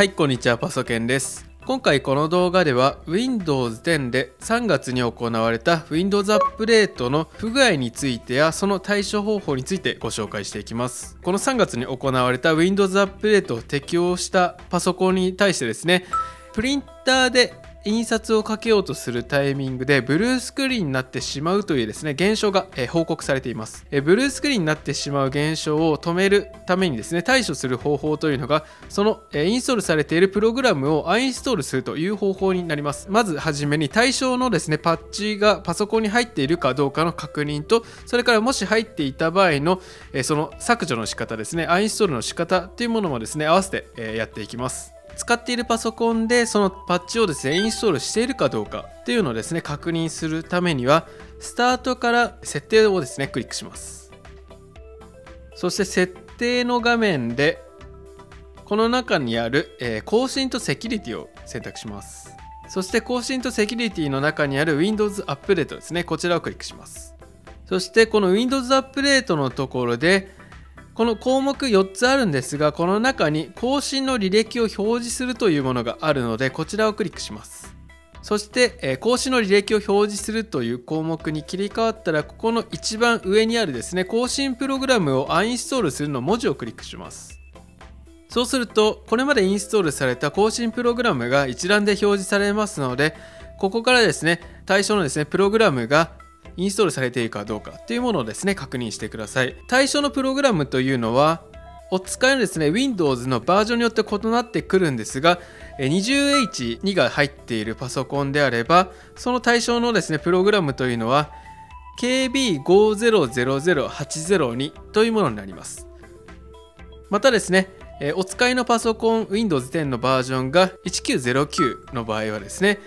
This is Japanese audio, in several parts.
はいこんにちはパソケンです。今回この動画では Windows 10で3月に行われた Windows アップデートの不具合についてやその対処方法についてご紹介していきます。この3月に行われた Windows アップデートを適用したパソコンに対してですねプリンターで印刷をかけようとするタイミングでブルースクリーンになってしまうというですね現象が、え報告されています。えブルースクリーンになってしまう現象を止めるためにですね対処する方法というのがその、えインストールされているプログラムをアインストールするという方法になります。まずはじめに対象のですねパッチがパソコンに入っているかどうかの確認とそれからもし入っていた場合の、えその削除の仕方ですねアインストールの仕方というものもですね合わせて、えやっていきます。使っているパソコンでそのパッチをですねインストールしているかどうかっていうのをですね確認するためにはスタートから設定をですねクリックします。そして設定の画面でこの中にある、えー、更新とセキュリティを選択します。そして更新とセキュリティの中にある Windows アップデートですねこちらをクリックします。そしてこの Windows アップデートのところでこの項目4つあるんですがこの中に更新の履歴を表示するというものがあるのでこちらをクリックします。そして、え更新の履歴を表示するという項目に切り替わったらここの一番上にあるですね更新プログラムをアンインストールするの文字をクリックします。そうするとこれまでインストールされた更新プログラムが一覧で表示されますのでここからですね対象のですねプログラムがインストールされているかどうかっていうものをですね確認してください。対象のプログラムというのはお使いのですね Windows のバージョンによって異なってくるんですが 20H2 が入っているパソコンであればその対象のですねプログラムというのは KB5000802 というものになります。またですねお使いのパソコン Windows 10のバージョンが1909の場合はですね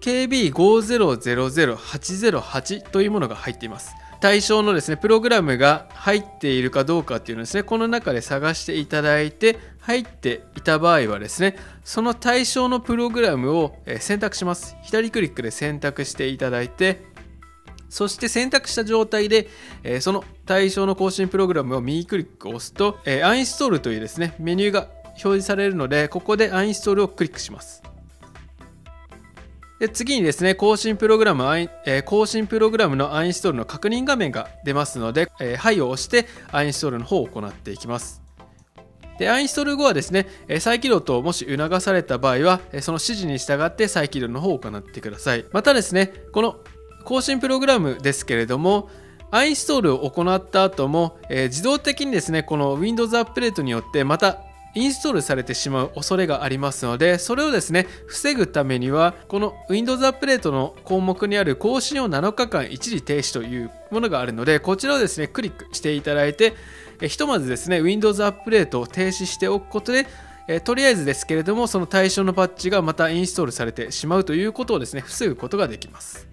KB5000808 というものが入っています。対象のですねプログラムが入っているかどうかっていうのですねこの中で探していただいて入っていた場合はですねその対象のプログラムを選択します。左クリックで選択していただいてそして選択した状態で、その対象の更新プログラムを右クリックを押すと、アインストールというですねメニューが表示されるのでここでアインストールをクリックします。で次にですね更新プログラム、え、更新プログラムのアインストールの確認画面が出ますので、え、はいを押してアインストールの方を行っていきます。でアインストール後はですね再起動ともし促された場合はその指示に従って再起動の方を行ってください。またですねこの更新プログラムですけれどもアインストールを行った後も、え、自動的にですねこの Windows アップデートによってまたインストールされてしまう恐れがありますのでそれをですね防ぐためにはこの Windows アップデートの項目にある更新を7日間一時停止というものがあるのでこちらをですねクリックしていただいてひとまずですね Windows アップデートを停止しておくことでえとりあえずですけれどもその対象のパッチがまたインストールされてしまうということをですね防ぐことができます。